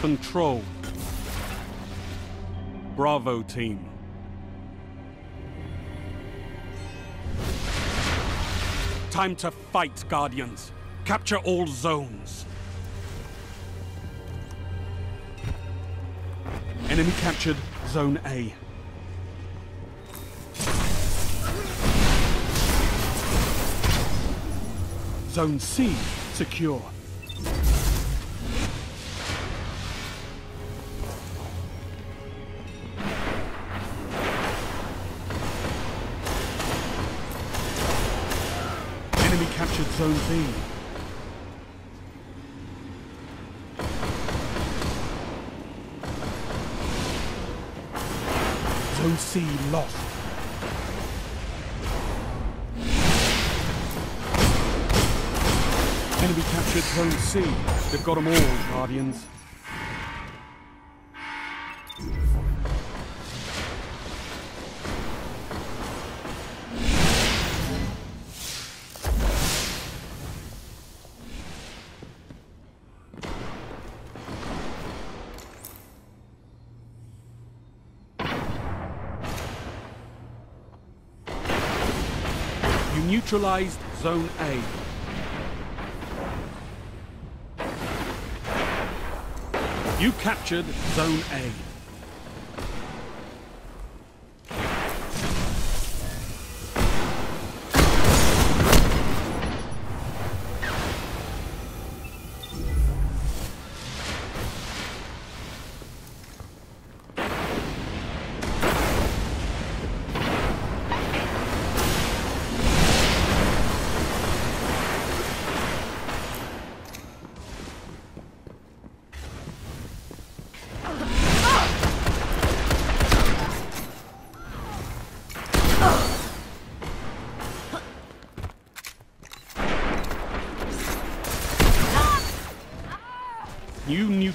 control. Bravo team. Time to fight, Guardians. Capture all zones. Enemy captured Zone A. Zone C secure. Captured Zone B. Zone C lost. Enemy captured Zone C. They've got them all, Guardians. Neutralized Zone A. You captured Zone A.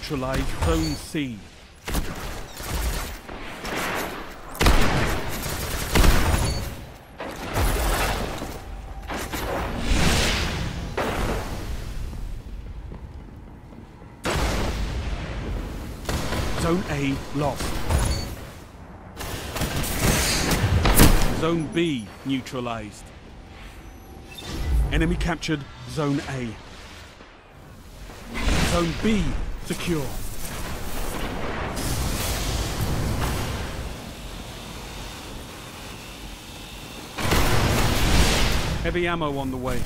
You neutralized Zone C. Zone A lost. Zone B neutralized. Enemy captured Zone A. Zone B secure. Heavy ammo on the way.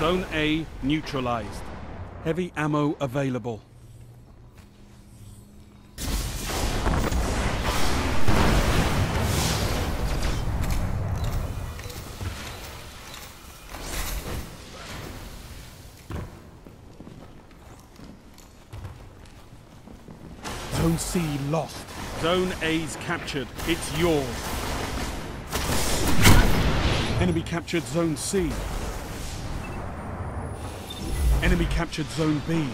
Zone A neutralized. Heavy ammo available. Zone C lost. Zone A's captured. It's yours. Enemy captured Zone C. Enemy captured Zone B.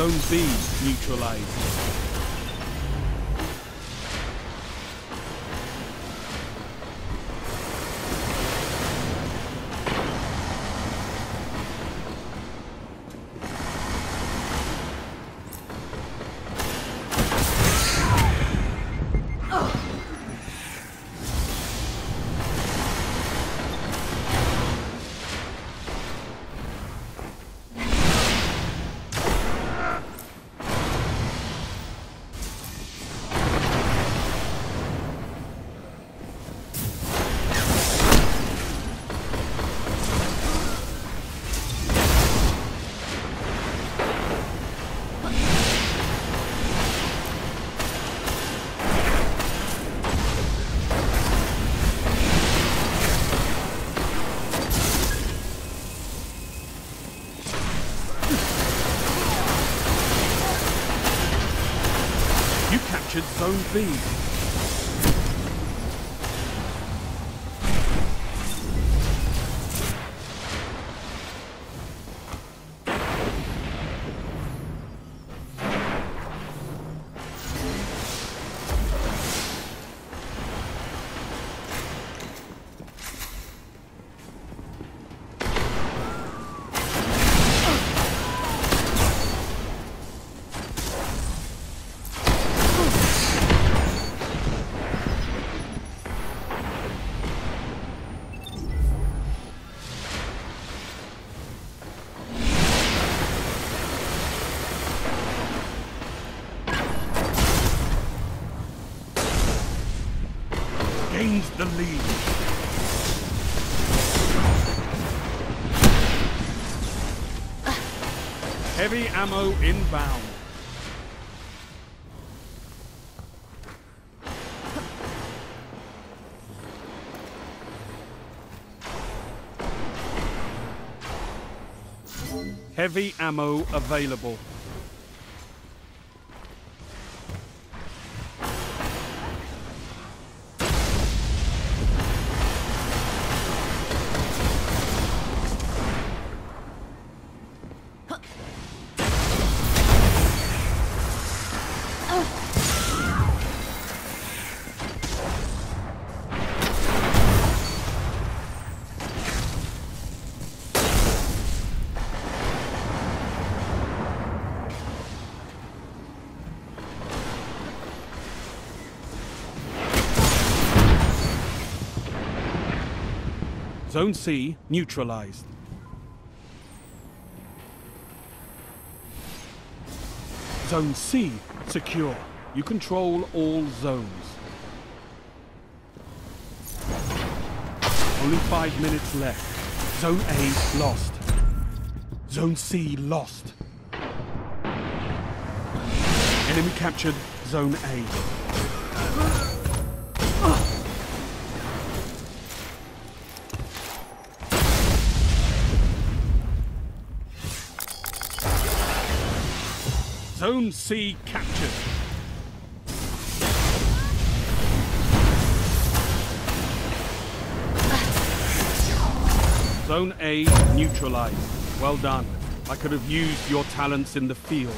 Zone B neutralized. Zone B. lead. Heavy ammo inbound. Heavy ammo available. Zone C neutralized. Zone C secure. You control all zones. Only five minutes left. Zone A lost. Zone C lost. Enemy captured Zone A. Zone C captured. Zone A neutralized. Well done. I could have used your talents in the field.